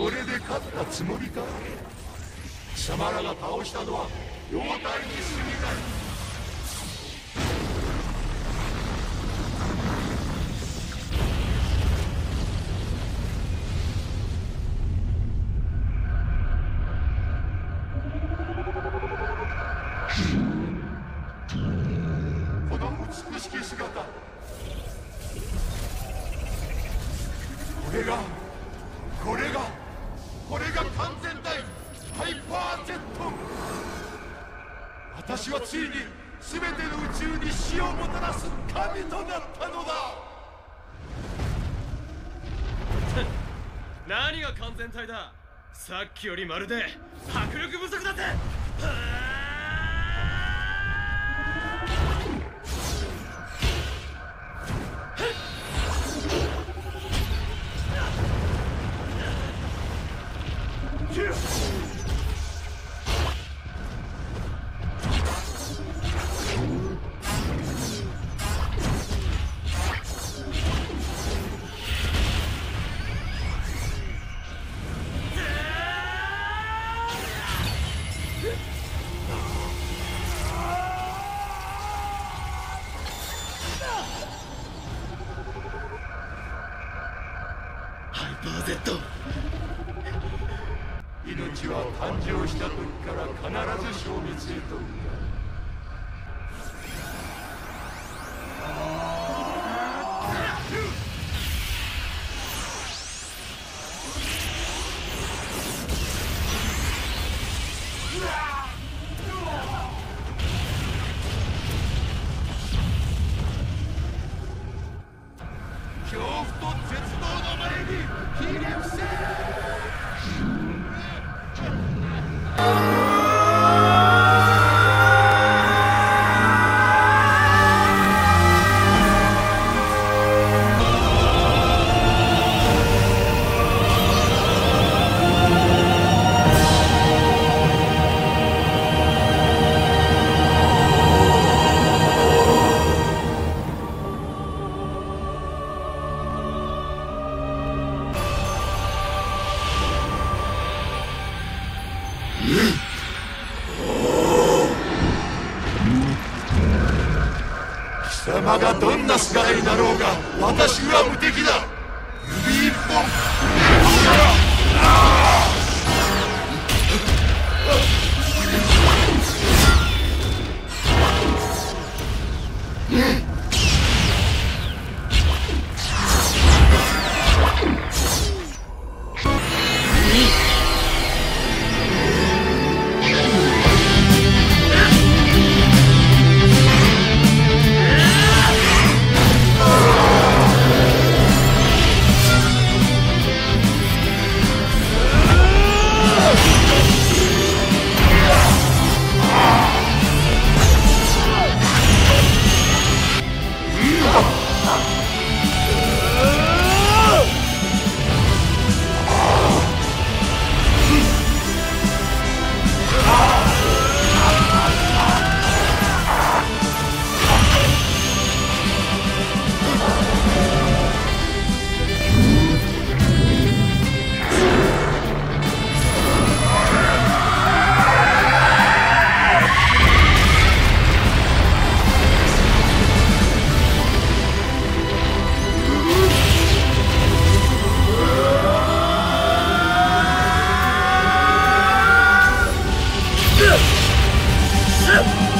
これで勝ったつもりか？貴様らが倒したのは妖体に過ぎない。この美しき姿。これが私はついに全ての宇宙に死をもたらす神となったのだ。何が完全体だ。さっきよりまるで迫力不足だぜ。バーゼット。命は誕生した時から必ず消滅へと向かう。貴様がどんな姿になろうが私は無敵だ。指一本。是。